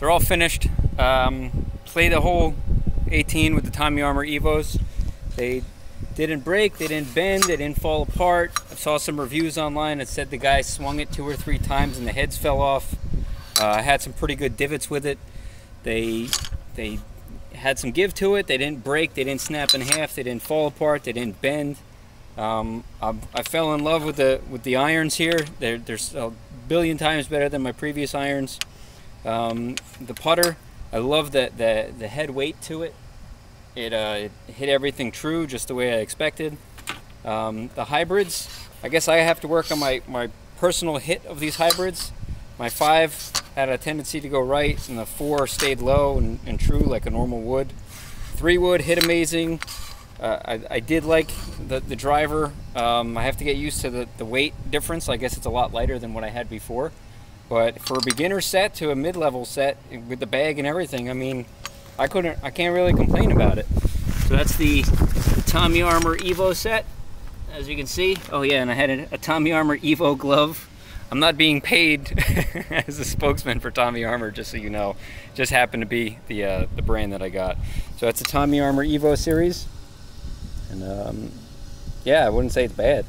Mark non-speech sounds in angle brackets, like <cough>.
they're all finished. Um, played the whole 18 with the Tommy Armour Evos. They didn't break, they didn't bend, they didn't fall apart. I saw some reviews online that said the guy swung it two or three times and the heads fell off. Uh, I had some pretty good divots with it. They they had some give to it. They didn't break, they didn't snap in half, they didn't fall apart, they didn't bend. Um, I, I, fell in love with the with the irons here. They're, they're a billion times better than my previous irons. Um, the putter, I love the, the, the head weight to it. It, uh, it, hit everything true just the way I expected. Um, the hybrids, I guess I have to work on my, my personal hit of these hybrids. My five had a tendency to go right and the four stayed low and, and true like a normal wood. Three wood hit amazing. Uh, I, I, did like the, the driver. Um, I have to get used to the, the weight difference. I guess it's a lot lighter than what I had before. But for a beginner set to a mid-level set with the bag and everything, I mean, I couldn't, I can't really complain about it. So that's the, Tommy Armour Evo set, as you can see. Oh yeah, and I had a, a Tommy Armour Evo glove. I'm not being paid <laughs> as a spokesman for Tommy Armour, just so you know. Just happened to be the uh, the brand that I got. So that's the Tommy Armour Evo series. And um, yeah, I wouldn't say it's bad.